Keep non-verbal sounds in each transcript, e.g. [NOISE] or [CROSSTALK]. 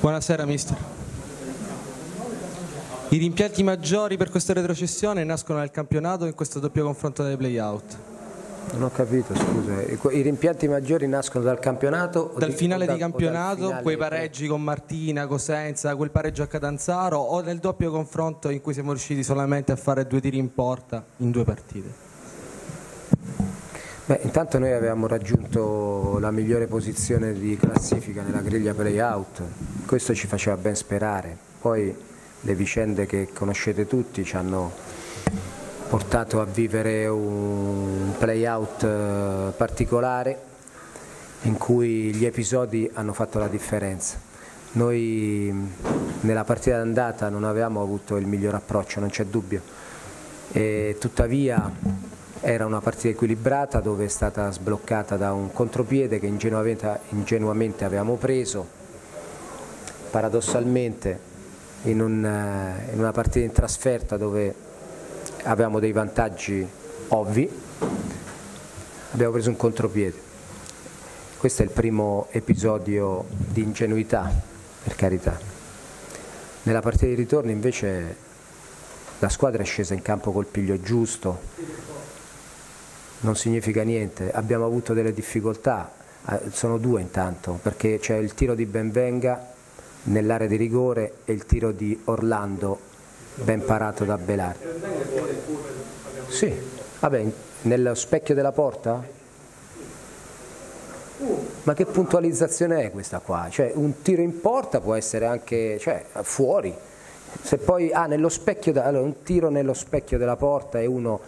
Buonasera mister. I rimpianti maggiori per questa retrocessione nascono nel campionato in questo doppio confronto dei play-out. Non ho capito, scusa. I rimpianti maggiori nascono dal campionato? Dal di, finale di campionato, finale quei pareggi con Martina, Cosenza, quel pareggio a Catanzaro o nel doppio confronto in cui siamo riusciti solamente a fare due tiri in porta in due partite? Beh, intanto noi avevamo raggiunto la migliore posizione di classifica nella griglia play-out, questo ci faceva ben sperare, poi le vicende che conoscete tutti ci hanno portato a vivere un play-out eh, particolare in cui gli episodi hanno fatto la differenza. Noi nella partita d'andata non avevamo avuto il miglior approccio, non c'è dubbio, e tuttavia era una partita equilibrata dove è stata sbloccata da un contropiede che ingenuamente, ingenuamente avevamo preso, paradossalmente in, un, eh, in una partita in trasferta dove avevamo dei vantaggi ovvi, abbiamo preso un contropiede. Questo è il primo episodio di ingenuità, per carità. Nella partita di ritorno invece la squadra è scesa in campo col piglio giusto, non significa niente, abbiamo avuto delle difficoltà, eh, sono due intanto, perché c'è il tiro di Benvenga nell'area di rigore e il tiro di Orlando ben parato da Belari. Sì, vabbè, nello specchio della porta? Ma che puntualizzazione è questa qua? Cioè, un tiro in porta può essere anche cioè, fuori. Se poi, ah, nello specchio, allora, un tiro nello specchio della porta e uno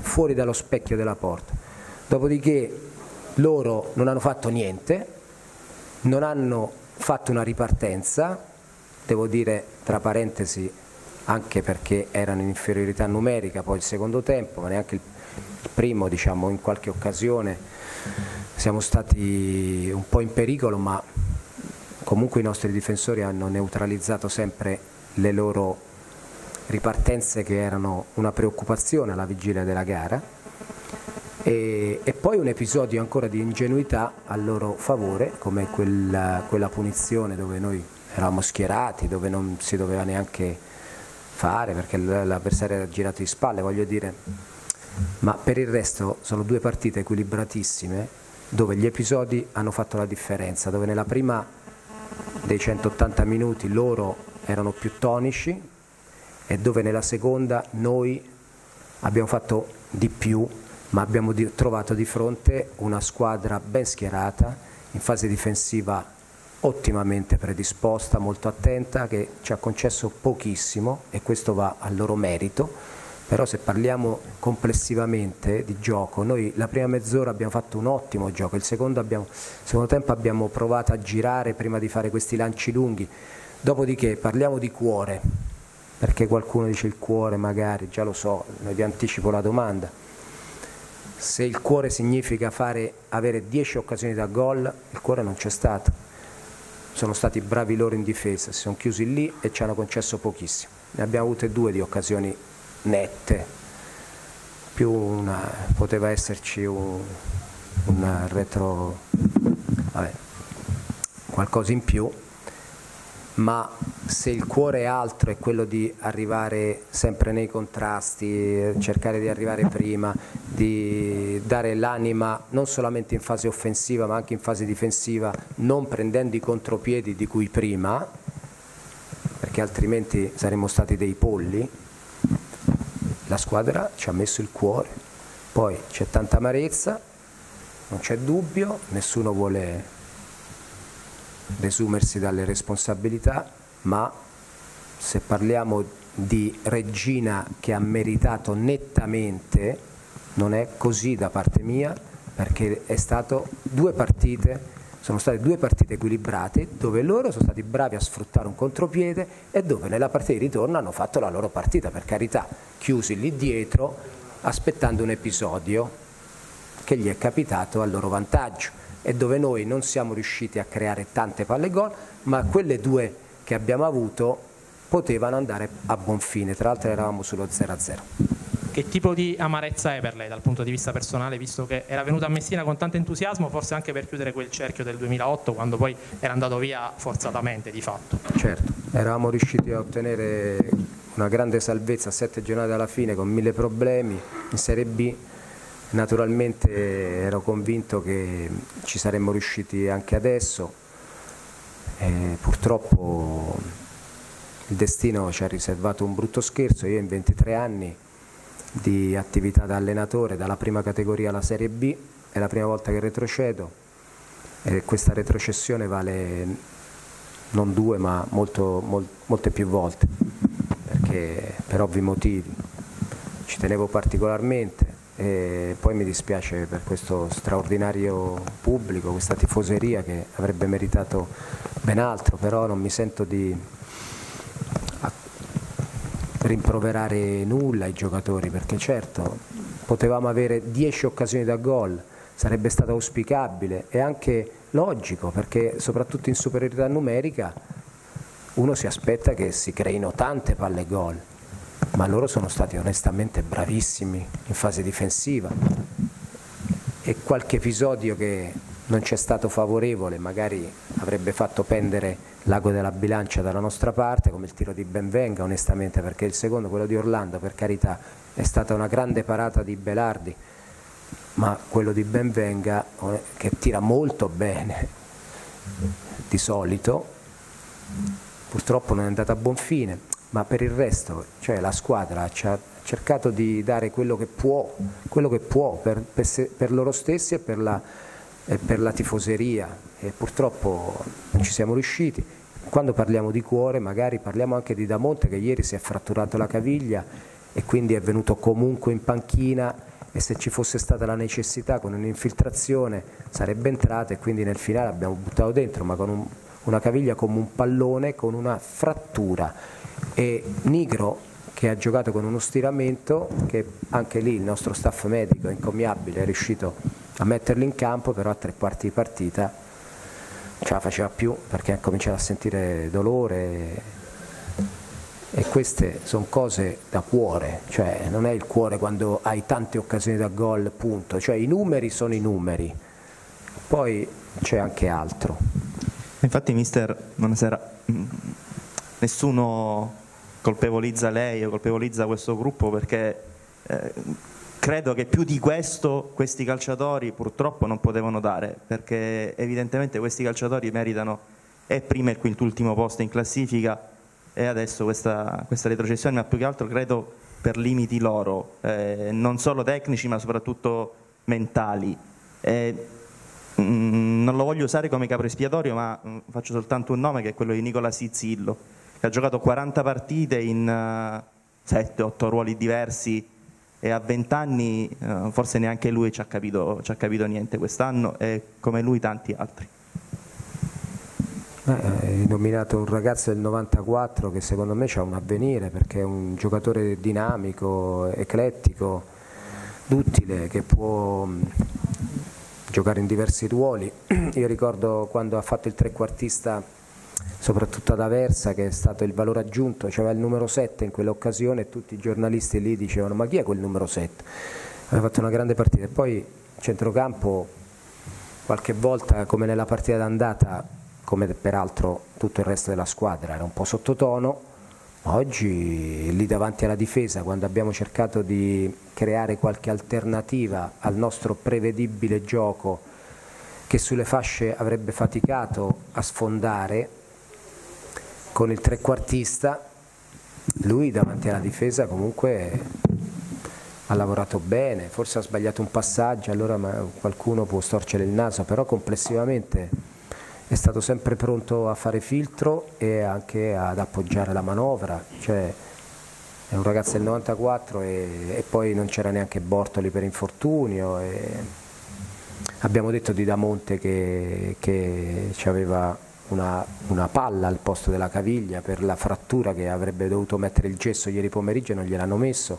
fuori dallo specchio della porta. Dopodiché loro non hanno fatto niente, non hanno fatto una ripartenza, devo dire tra parentesi anche perché erano in inferiorità numerica poi il secondo tempo, ma neanche il primo diciamo in qualche occasione siamo stati un po' in pericolo ma comunque i nostri difensori hanno neutralizzato sempre le loro ripartenze che erano una preoccupazione alla vigilia della gara. E, e poi un episodio ancora di ingenuità a loro favore come quella, quella punizione dove noi eravamo schierati, dove non si doveva neanche fare perché l'avversario era girato di spalle, voglio dire, ma per il resto sono due partite equilibratissime dove gli episodi hanno fatto la differenza, dove nella prima dei 180 minuti loro erano più tonici, e dove nella seconda noi abbiamo fatto di più ma abbiamo trovato di fronte una squadra ben schierata in fase difensiva ottimamente predisposta, molto attenta che ci ha concesso pochissimo e questo va al loro merito però se parliamo complessivamente di gioco, noi la prima mezz'ora abbiamo fatto un ottimo gioco, il secondo, abbiamo, secondo tempo abbiamo provato a girare prima di fare questi lanci lunghi, dopodiché parliamo di cuore, perché qualcuno dice il cuore magari, già lo so, vi anticipo la domanda. Se il cuore significa fare, avere 10 occasioni da gol, il cuore non c'è stato. Sono stati bravi loro in difesa, si sono chiusi lì e ci hanno concesso pochissimo. Ne abbiamo avute due di occasioni nette, più una, poteva esserci un, un retro, vabbè, qualcosa in più, ma se il cuore è altro è quello di arrivare sempre nei contrasti, cercare di arrivare prima, di dare l'anima non solamente in fase offensiva ma anche in fase difensiva, non prendendo i contropiedi di cui prima, perché altrimenti saremmo stati dei polli, la squadra ci ha messo il cuore, poi c'è tanta amarezza, non c'è dubbio, nessuno vuole desumersi dalle responsabilità, ma se parliamo di Regina che ha meritato nettamente, non è così da parte mia, perché due partite, sono state due partite equilibrate dove loro sono stati bravi a sfruttare un contropiede e dove nella partita di ritorno hanno fatto la loro partita, per carità, chiusi lì dietro aspettando un episodio che gli è capitato a loro vantaggio e dove noi non siamo riusciti a creare tante palle gol, ma quelle due che abbiamo avuto potevano andare a buon fine, tra l'altro eravamo sullo 0-0. Che tipo di amarezza è per lei dal punto di vista personale, visto che era venuta a Messina con tanto entusiasmo, forse anche per chiudere quel cerchio del 2008, quando poi era andato via forzatamente di fatto? Certo, eravamo riusciti a ottenere una grande salvezza a sette giornate alla fine con mille problemi in Serie B. Naturalmente ero convinto che ci saremmo riusciti anche adesso, e purtroppo il destino ci ha riservato un brutto scherzo, io in 23 anni di attività da allenatore, dalla prima categoria alla Serie B, è la prima volta che retrocedo e questa retrocessione vale non due ma molto, mol, molte più volte, perché per ovvi motivi. Ci tenevo particolarmente e poi mi dispiace per questo straordinario pubblico, questa tifoseria che avrebbe meritato ben altro, però non mi sento di rimproverare nulla ai giocatori perché certo potevamo avere 10 occasioni da gol, sarebbe stato auspicabile e anche logico perché soprattutto in superiorità numerica uno si aspetta che si creino tante palle gol, ma loro sono stati onestamente bravissimi in fase difensiva. E qualche episodio che non c'è stato favorevole magari avrebbe fatto pendere l'ago della bilancia dalla nostra parte come il tiro di Benvenga onestamente perché il secondo, quello di Orlando per carità è stata una grande parata di Belardi ma quello di Benvenga che tira molto bene di solito purtroppo non è andata a buon fine ma per il resto cioè la squadra ci ha cercato di dare quello che può, quello che può per, per, per loro stessi e per la e per la tifoseria e purtroppo non ci siamo riusciti. Quando parliamo di cuore magari parliamo anche di Damonte che ieri si è fratturato la caviglia e quindi è venuto comunque in panchina e se ci fosse stata la necessità con un'infiltrazione sarebbe entrata e quindi nel finale abbiamo buttato dentro ma con un, una caviglia come un pallone con una frattura e Nigro che ha giocato con uno stiramento che anche lì il nostro staff medico incommiabile è riuscito a metterlo in campo, però a tre quarti di partita ce la faceva più perché ha cominciato a sentire dolore. E queste sono cose da cuore, cioè non è il cuore quando hai tante occasioni da gol, punto, cioè i numeri sono i numeri, poi c'è anche altro. Infatti mister, buonasera, nessuno colpevolizza lei o colpevolizza questo gruppo perché eh, credo che più di questo questi calciatori purtroppo non potevano dare, perché evidentemente questi calciatori meritano e prima il quintultimo posto in classifica e adesso questa, questa retrocessione, ma più che altro credo per limiti loro, eh, non solo tecnici ma soprattutto mentali. Eh, mh, non lo voglio usare come capro espiatorio, ma mh, faccio soltanto un nome che è quello di Nicola Sizzillo, che ha giocato 40 partite in uh, eh, 7-8 ruoli diversi e a 20 anni eh, forse neanche lui ci ha, capito, ci ha capito niente quest'anno e come lui tanti altri. hai nominato un ragazzo del 94 che secondo me ha un avvenire perché è un giocatore dinamico, eclettico, duttile, che può mm, giocare in diversi ruoli. [CLEARS THROAT] Io ricordo quando ha fatto il trequartista soprattutto ad Aversa che è stato il valore aggiunto, c'era il numero 7 in quell'occasione e tutti i giornalisti lì dicevano ma chi è quel numero 7? Aveva fatto una grande partita e poi centrocampo qualche volta come nella partita d'andata, come peraltro tutto il resto della squadra, era un po' sottotono, oggi lì davanti alla difesa quando abbiamo cercato di creare qualche alternativa al nostro prevedibile gioco che sulle fasce avrebbe faticato a sfondare, con il trequartista, lui davanti alla difesa comunque ha lavorato bene, forse ha sbagliato un passaggio, allora qualcuno può storcere il naso, però complessivamente è stato sempre pronto a fare filtro e anche ad appoggiare la manovra, cioè è un ragazzo del 94 e, e poi non c'era neanche Bortoli per infortunio. abbiamo detto di Damonte che, che ci aveva una, una, palla al posto della caviglia per la frattura che avrebbe dovuto mettere il gesso ieri pomeriggio e non gliel'hanno messo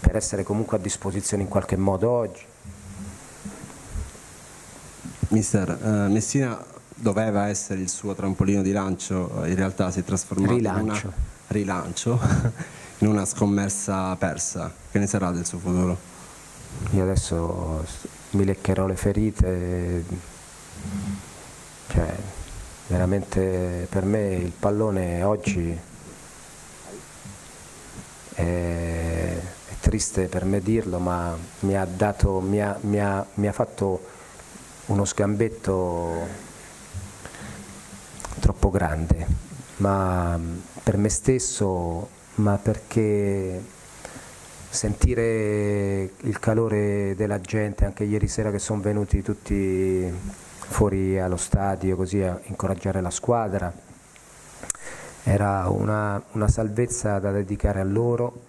per essere comunque a disposizione in qualche modo oggi. Mister, eh, Messina doveva essere il suo trampolino di lancio, in realtà si è trasformato rilancio. in una rilancio [LAUGHS] in una scommessa persa. Che ne sarà del suo futuro? Io adesso mi leccherò le ferite, cioè, veramente per me il pallone oggi è, è triste per me dirlo, ma mi ha, dato, mi ha, mi ha, mi ha fatto uno sgambetto troppo grande, ma per me stesso, ma perché sentire il calore della gente, anche ieri sera che sono venuti tutti fuori allo stadio così a incoraggiare la squadra, era una, una salvezza da dedicare a loro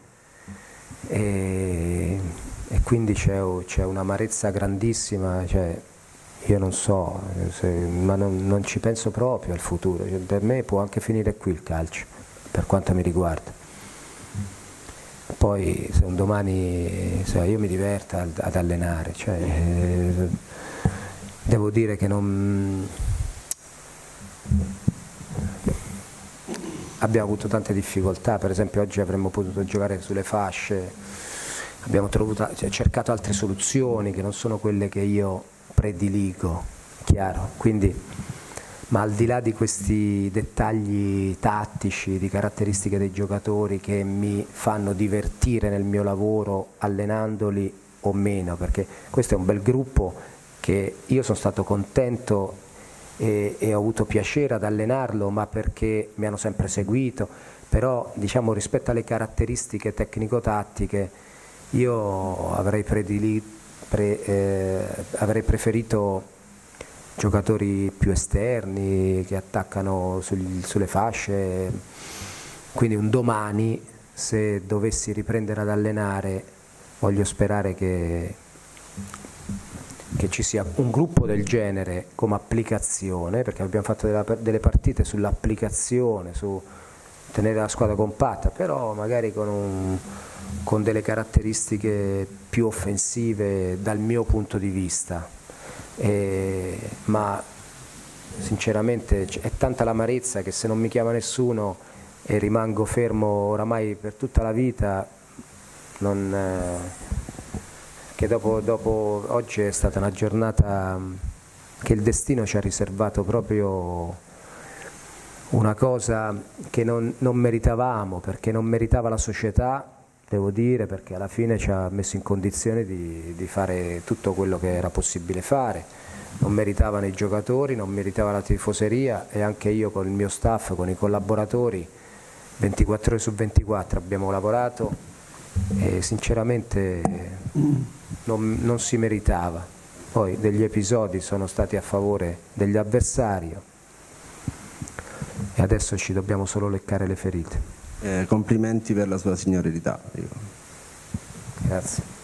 e, e quindi c'è, c'è un'amarezza grandissima, cioè, io non so, se, ma non, non, ci penso proprio al futuro, cioè, per me può anche finire qui il calcio, per quanto mi riguarda. Poi se un domani se io mi diverto ad, ad allenare, cioè, eh, devo dire che non abbiamo avuto tante difficoltà, per esempio oggi avremmo potuto giocare sulle fasce, abbiamo trovato, cioè, cercato altre soluzioni che non sono quelle che io prediligo, chiaro. Quindi, ma al di là di questi dettagli tattici, di caratteristiche dei giocatori che mi fanno divertire nel mio lavoro allenandoli o meno, perché questo è un bel gruppo che io sono stato contento e, e, ho avuto piacere ad allenarlo, ma perché mi hanno sempre seguito, però diciamo, rispetto alle caratteristiche tecnico-tattiche io avrei, predili, pre, eh, avrei preferito giocatori più esterni che attaccano sul, sulle fasce, quindi un domani se dovessi riprendere ad allenare voglio sperare che che ci sia un gruppo del genere come applicazione, perché abbiamo fatto delle partite sull'applicazione, su tenere la squadra compatta, però magari con, un, con delle caratteristiche più offensive dal mio punto di vista. E, ma sinceramente è tanta l'amarezza che se non mi chiama nessuno e rimango fermo oramai per tutta la vita non, eh, che dopo, dopo oggi è stata una giornata mm, che il destino ci ha riservato proprio una cosa che non, non, meritavamo, perché non meritava la società, devo dire, perché alla fine ci ha messo in condizione di, di fare tutto quello che era possibile fare, non meritavano i giocatori, non meritava la tifoseria e anche io con il mio staff, con i collaboratori, 24 ore su 24 abbiamo lavorato e sinceramente non, non si meritava. Poi degli episodi sono stati a favore degli avversari e adesso ci dobbiamo solo leccare le ferite. Eh, complimenti per la sua signorilità. Grazie.